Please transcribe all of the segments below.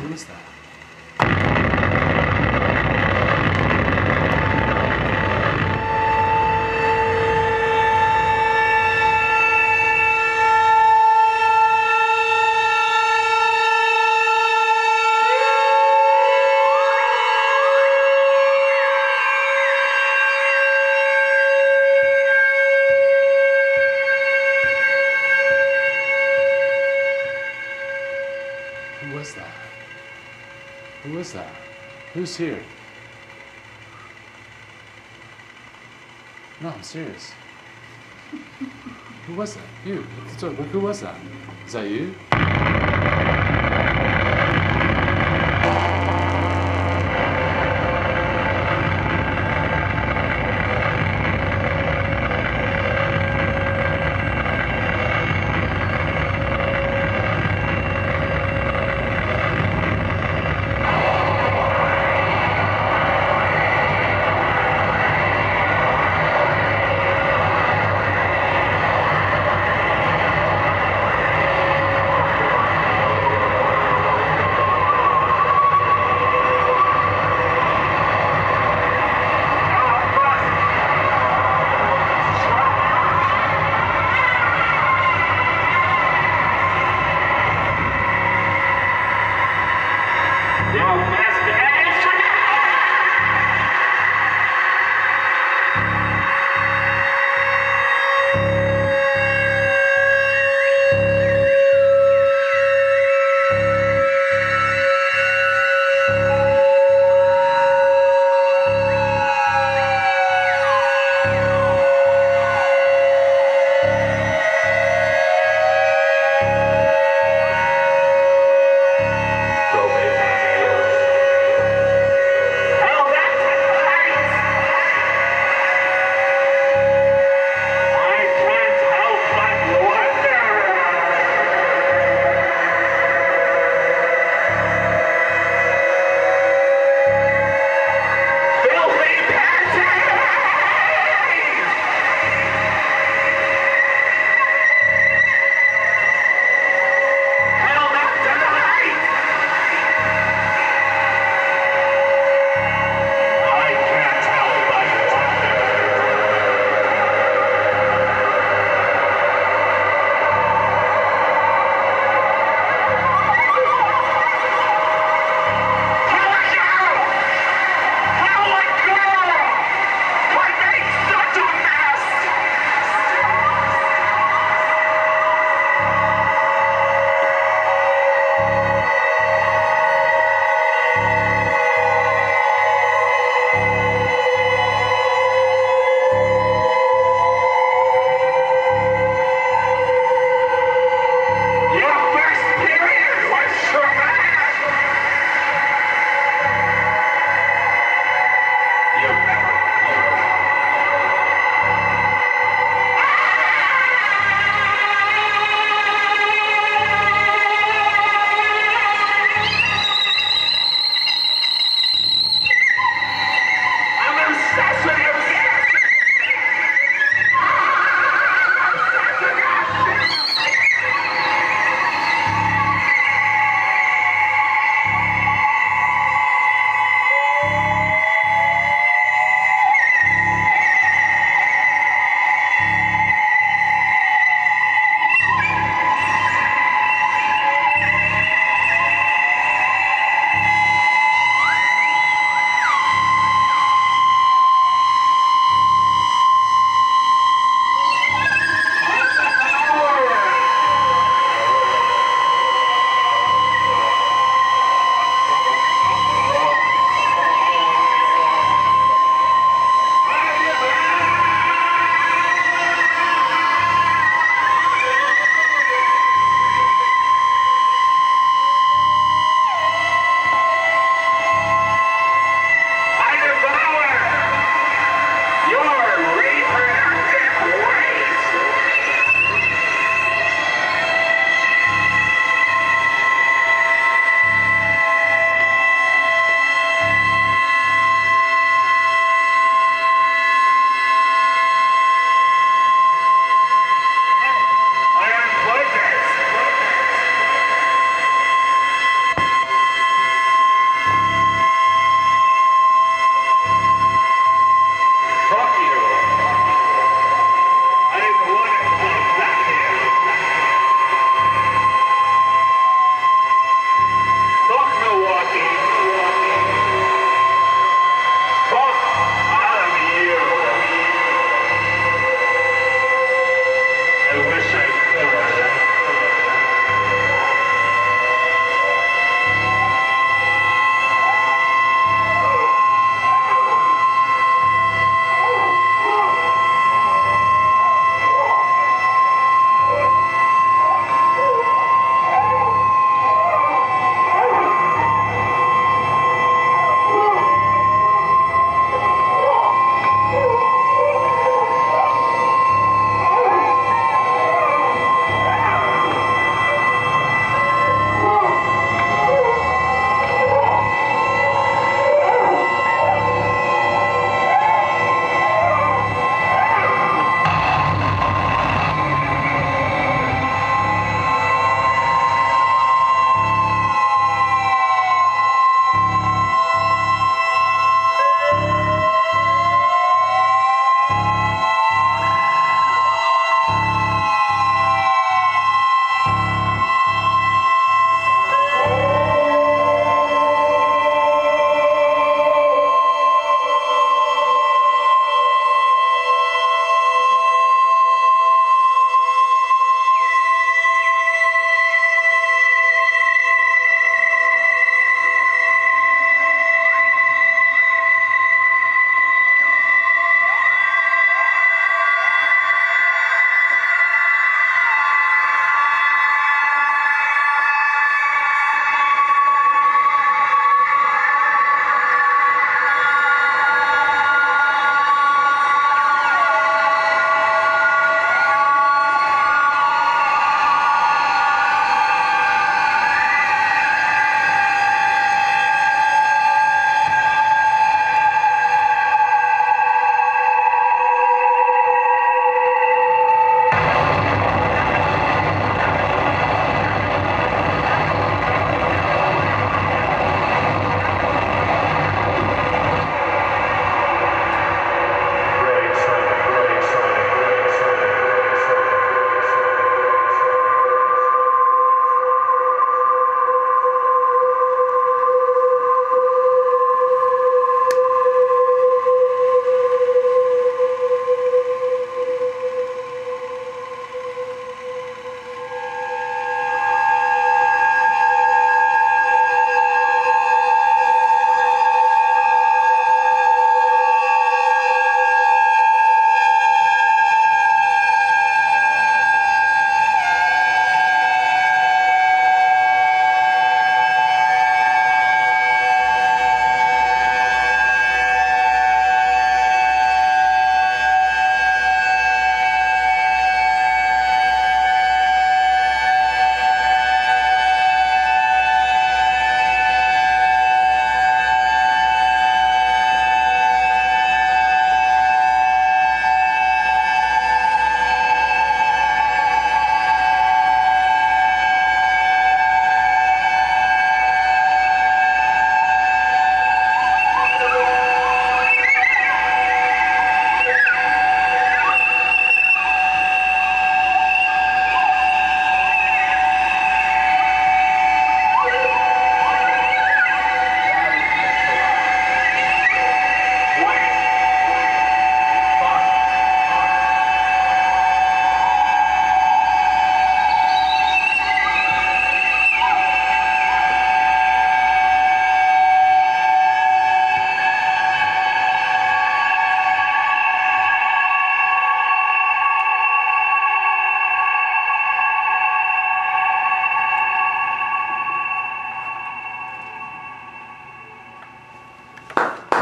Dove sta? Here? No, I'm serious. Who was that? You. Who was that? Is that you?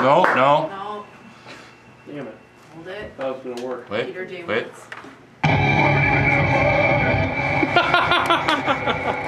No, no. No, Damn it. hold it. That was gonna work. Wait, Peter J. wait.